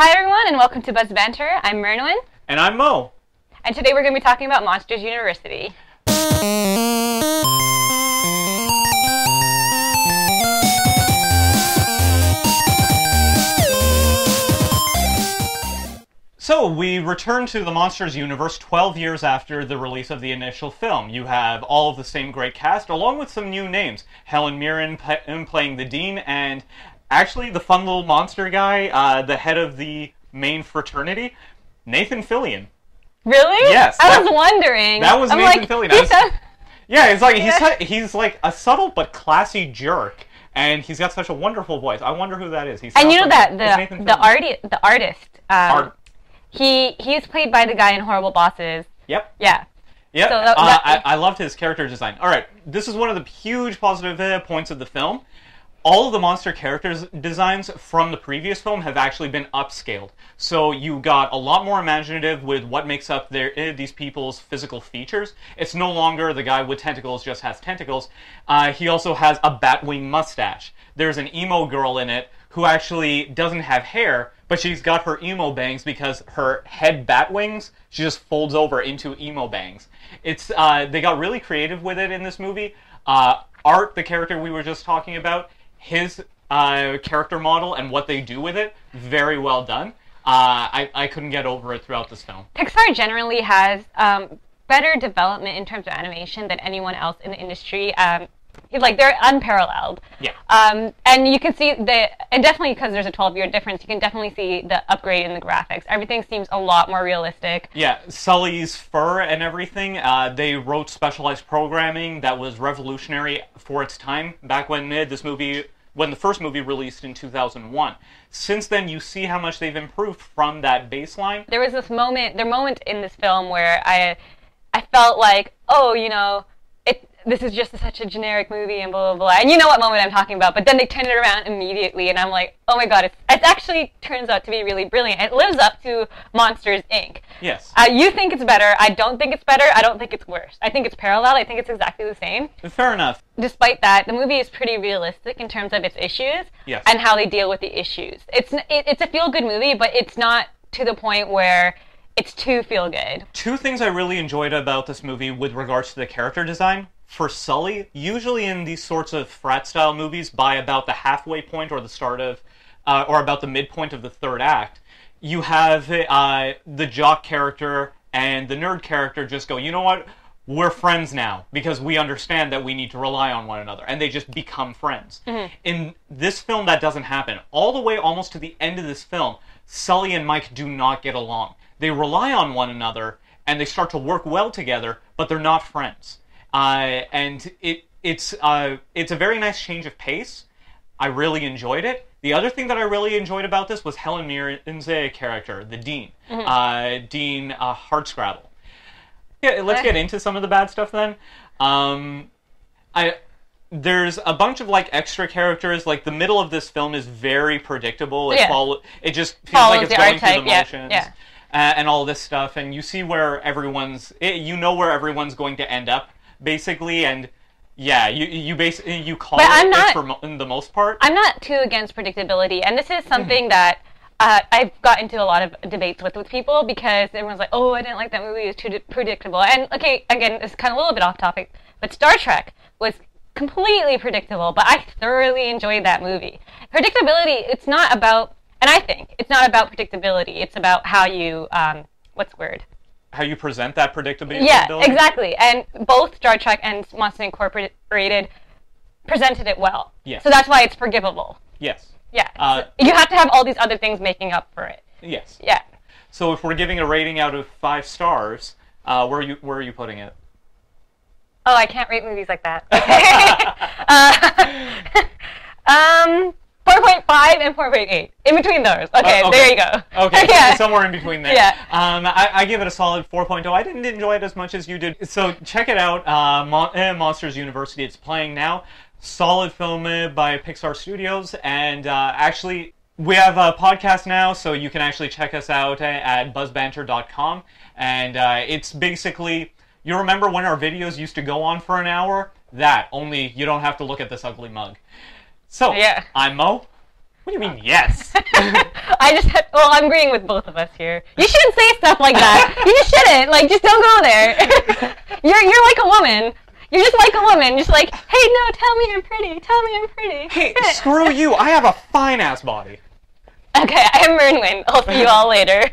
Hi, everyone, and welcome to Buz Banter. I'm Mernwyn, And I'm Mo. and today we're going to be talking about Monsters University. So, we return to the Monsters universe 12 years after the release of the initial film. You have all of the same great cast, along with some new names. Helen Mirren um, playing the Dean, and actually the fun little monster guy, uh, the head of the main fraternity, Nathan Fillion. Really? Yes, I that- was wondering. that was I'm Nathan like, Fillion. was- Yeah, it's like he's Yeah. he's like a subtle but classy jerk, and he's got such a wonderful voice. I wonder who that is. He's and you know that the the arti- the artist, um, Art- he he's played by the guy in Horrible Bosses. Yep. Yeah. Yeah, So that- uh, that- I, I loved his character design. All right, this is one of the huge positive points of the film. All of the monster characters designs from the previous film have actually been upscaled. So you got a lot more imaginative with what makes up their uh, these people's physical features. It's no longer the guy with tentacles just has tentacles. Uh, he also has a batwing mustache. There's an emo girl in it who actually doesn't have hair, but she's got her emo bangs because her head bat wings she just folds over into emo bangs. It's uh, they got really creative with it in this movie. Uh, Art, the character we were just talking about, his uh, character model and what they do with it, very well done. Uh, I, I couldn't get over it throughout this film. Pixar generally has um, better development in terms of animation than anyone else in the industry. Um, like they're unparalleled. Yeah. Um, and you can see the, and definitely because there's a 12 year difference, you can definitely see the upgrade in the graphics. Everything seems a lot more realistic. Yeah, Sully's fur and everything. Uh, they wrote specialized programming that was revolutionary for its time. Back when uh, this movie, when the first movie released in 2001. Since then, you see how much they've improved from that baseline. There was this moment, there moment in this film where I, I felt like, oh, you know, this is just such a generic movie and blah blah blah. And you know what moment I'm talking about. But then they turn it around immediately, and I'm like, oh my god, it's, it actually turns out to be really brilliant. It lives up to Monsters Inc. Yes. Uh, you think it's better. I don't think it's better. I don't think it's worse. I think it's parallel. I think it's exactly the same. Fair enough. Despite that, the movie is pretty realistic in terms of its issues Yes. and how they deal with the issues. It's it, it's a feel good movie, but it's not to the point where it's too feel good. Two things I really enjoyed about this movie with regards to the character design. For Sully, usually in these sorts of frat style movies, by about the halfway point or the start of, uh, or about the midpoint of the third act, you have uh, the jock character and the nerd character just go, you know what? We're friends now because we understand that we need to rely on one another, and they just become friends. In this film, that doesn't happen. All the way almost to the end of this film, Sully and Mike do not get along. They rely on one another and they start to work well together, but they're not friends. Uh, and it it's uh, it's a very nice change of pace. I really enjoyed it. The other thing that I really enjoyed about this was Helen Mirren's uh, character, the Dean, uh, Dean uh, Hardscrabble. Yeah, let's get into some of the bad stuff then. Um, I there's a bunch of like extra characters. Like the middle of this film is very predictable. It Yeah. follow, It just feels Follows like it's the going through archetype, the yeah, motions. yeah. Uh, and all this stuff, and you see where everyone's, it, you know where everyone's going to end up, basically, and yeah, you you basically you call But it, I'm not- for mo- the most part. I'm not too against predictability, and this is Mm-hmm. something that uh, I've got into a lot of debates with with people because everyone's like, "Oh, I didn't like that movie; it was too di- predictable." And okay, again, it's kind of a little bit off topic, but Star Trek was completely predictable, but I thoroughly enjoyed that movie. Predictability, it's not about, and I think it's not about predictability. It's about how you, um, what's the word? How you present that predictability. Yeah, exactly. And both Star Trek and Monster Incorporated presented it well. Yes. So that's why it's forgivable. Yes. Yeah. Uh, you have to have all these other things making up for it. Yes. Yeah. So if we're giving a rating out of five stars, uh, where are you where are you putting it? Oh, I can't rate movies like that. uh, um, 4.5 and 4.8. In between those. Okay, Oh, okay. there you go. Okay, yeah. somewhere in between there. Yeah. Um, I, I give it a solid 4.0. I didn't enjoy it as much as you did. So check it out. Uh, Mon- eh, Monsters University. It's playing now. Solid film eh, by Pixar Studios, and uh, actually. We have a podcast now, so you can actually check us out eh, at buzbanter.com. And uh, it's basically, you remember when our videos used to go on for an hour? That, only you don't have to look at this ugly mug. So, Yeah. I'm Mo. What do you mean, uh, yes? I just had, well, I'm agreeing with both of us here. You shouldn't say stuff like that. you just shouldn't. Like, just don't go there. you're you're like a woman. You're just like a woman. Just like, hey, no, tell me I'm pretty. Tell me I'm pretty. hey, screw you. I have a fine ass body. Okay, I am Mernwyn. I'll see you all later.